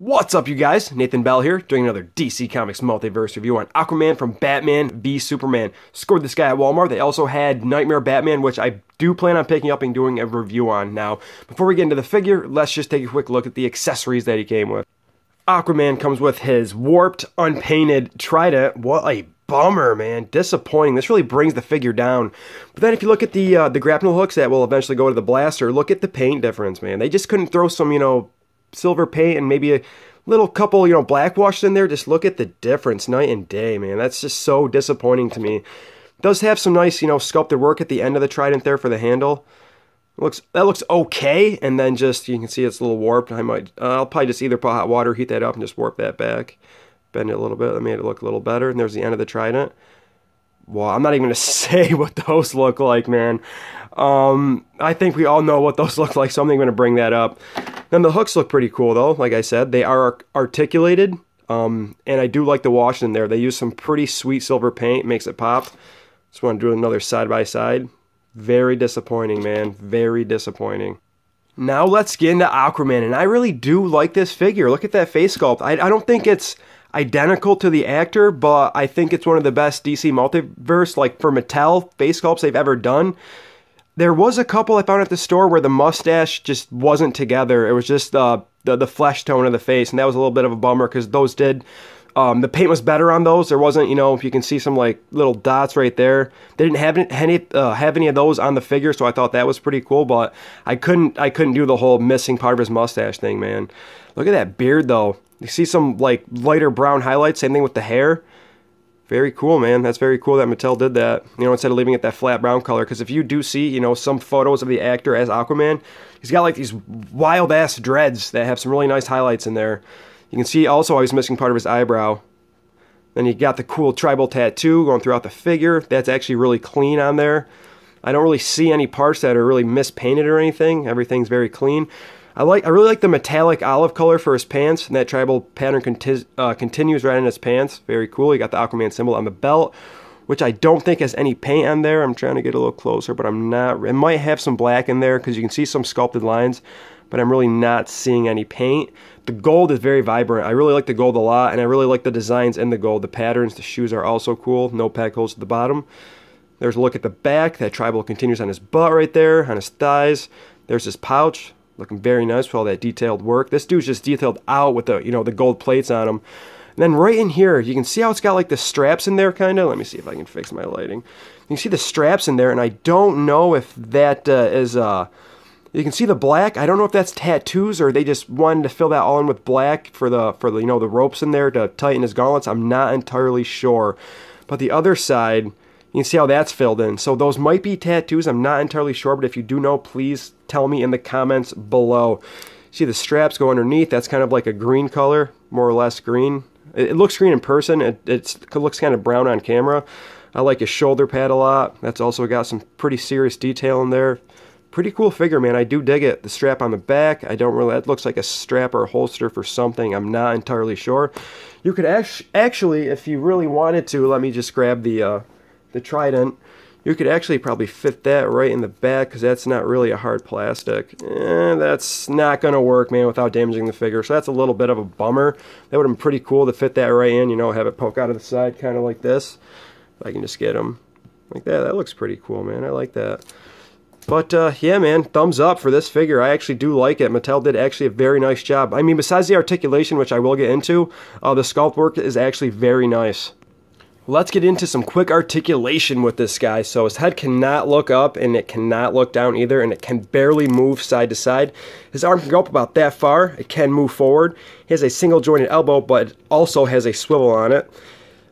What's up, you guys? Nathan Bell here, doing another DC Comics multiverse review on Aquaman from Batman v Superman. Scored this guy at Walmart. They also had Knightmare Batman, which I do plan on picking up and doing a review on. Now, before we get into the figure, let's just take a quick look at the accessories that he came with. Aquaman comes with his warped, unpainted trident. What a bummer, man. Disappointing. This really brings the figure down. But then if you look at the uh, the grapnel hooks that will eventually go to the blaster, look at the paint difference, man. They just couldn't throw some, you know, silver paint and maybe a little couple, you know, black washed in there. Just look at the difference night and day, man. That's just so disappointing to me. Does have some nice, you know, sculpted work at the end of the trident there for the handle. looks that looks okay, and then just you can see it's a little warped. I might, uh, I'll probably just either put hot water, heat that up, and just warp that back, bend it a little bit. That made it look a little better. And there's the end of the trident. Well, I'm not even gonna say what those look like, man. Um, I think we all know what those look like, so I'm not going to bring that up. Then the hooks look pretty cool though. Like I said, they are articulated. Um, and I do like the wash in there. They use some pretty sweet silver paint, makes it pop. Just want to do another side by side. Very disappointing, man. Very disappointing. Now let's get into Aquaman, and I really do like this figure. Look at that face sculpt. I, I don't think it's identical to the actor, but I think it's one of the best DC multiverse, like for Mattel, face sculpts they've ever done. There was a couple I found at the store where the mustache just wasn't together. It was just uh, the the flesh tone of the face, and that was a little bit of a bummer because those did. Um, the paint was better on those. There wasn't, you know, if you can see some like little dots right there. They didn't have any uh, have any of those on the figure, so I thought that was pretty cool. But I couldn't I couldn't do the whole missing part of his mustache thing, man. Look at that beard though. You see some like lighter brown highlights. Same thing with the hair. Very cool, man. That's very cool that Mattel did that. You know, instead of leaving it that flat brown color. Because if you do see, you know, some photos of the actor as Aquaman, he's got like these wild ass dreads that have some really nice highlights in there. You can see also I was missing part of his eyebrow. Then you got the cool tribal tattoo going throughout the figure. That's actually really clean on there. I don't really see any parts that are really mispainted or anything. Everything's very clean. I like I really like the metallic olive color for his pants, and that tribal pattern conti uh, continues right in his pants. Very cool. You got the Aquaman symbol on the belt, which I don't think has any paint on there. I'm trying to get a little closer, but I'm not. It might have some black in there because you can see some sculpted lines, but I'm really not seeing any paint. The gold is very vibrant. I really like the gold a lot, and I really like the designs in the gold. The patterns, the shoes are also cool. No pack holes at the bottom. There's a look at the back. That tribal continues on his butt right there, on his thighs. There's his pouch looking very nice with all that detailed work. This dude's just detailed out with the, you know, the gold plates on him. And then right in here, you can see how it's got like the straps in there kind of. Let me see if I can fix my lighting. You can see the straps in there, and I don't know if that uh, is, uh, you can see the black. I don't know if that's tattoos or they just wanted to fill that all in with black for the, for the, you know, the ropes in there to tighten his gauntlets. I'm not entirely sure. But the other side, you can see how that's filled in. So those might be tattoos. I'm not entirely sure, but if you do know, please tell me in the comments below. See the straps go underneath. That's kind of like a green color, more or less green. It, looks green in person. It, it looks kind of brown on camera. I like his shoulder pad a lot. That's also got some pretty serious detail in there. Pretty cool figure, man. I do dig it. The strap on the back, I don't really, that looks like a strap or a holster for something. I'm not entirely sure. You could actually, if you really wanted to, let me just grab the, uh, the Trident, you could actually probably fit that right in the back because that's not really a hard plastic. Eh, that's not going to work, man, without damaging the figure. So that's a little bit of a bummer. That would have been pretty cool to fit that right in, you know, have it poke out of the side kind of like this. If I can just get them like that. That looks pretty cool, man. I like that. But uh, yeah, man, thumbs up for this figure. I actually do like it. Mattel did actually a very nice job. I mean, besides the articulation, which I will get into, uh, the sculpt work is actually very nice. Let's get into some quick articulation with this guy. So his head cannot look up and it cannot look down either and it can barely move side to side. His arm can go up about that far. It can move forward. He has a single jointed elbow but also has a swivel on it.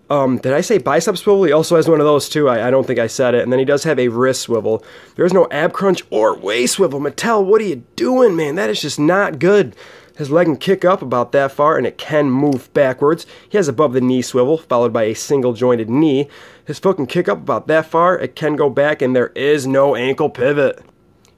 Um, did I say bicep swivel? He also has one of those too. I, I, don't think I said it. And then he does have a wrist swivel. There is no ab crunch or waist swivel. Mattel, what are you doing, man? That is just not good. His leg can kick up about that far and it can move backwards. He has above the knee swivel followed by a single jointed knee. His foot can kick up about that far, it can go back and there is no ankle pivot.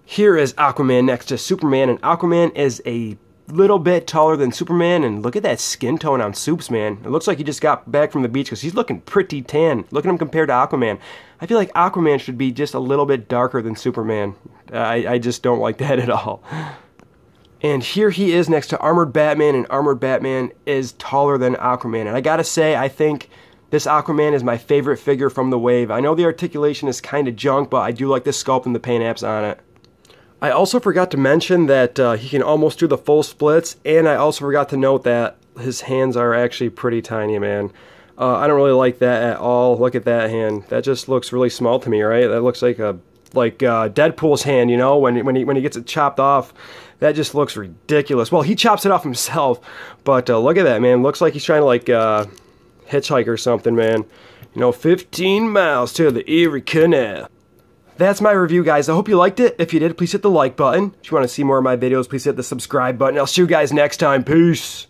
Here is Aquaman next to Superman and Aquaman is a little bit taller than Superman and look at that skin tone on Supes, man. It looks like he just got back from the beach because he's looking pretty tan. Look at him compared to Aquaman. I feel like Aquaman should be just a little bit darker than Superman. I, I just don't like that at all. And here he is next to Armored Batman, and Armored Batman is taller than Aquaman. And I gotta say, I think this Aquaman is my favorite figure from the wave. I know the articulation is kind of junk, but I do like the sculpt and the paint apps on it. I also forgot to mention that uh, he can almost do the full splits, and I also forgot to note that his hands are actually pretty tiny, man. Uh, I don't really like that at all. Look at that hand. That just looks really small to me, right? That looks like a like uh, Deadpool's hand, you know, when when he when he gets it chopped off. That just looks ridiculous. Well, he chops it off himself, but uh, look at that, man. Looks like he's trying to like uh, hitchhike or something, man. You know, 15 miles to the Erie Canal. That's my review, guys. I hope you liked it. If you did, please hit the like button. If you want to see more of my videos, please hit the subscribe button. I'll see you guys next time. Peace.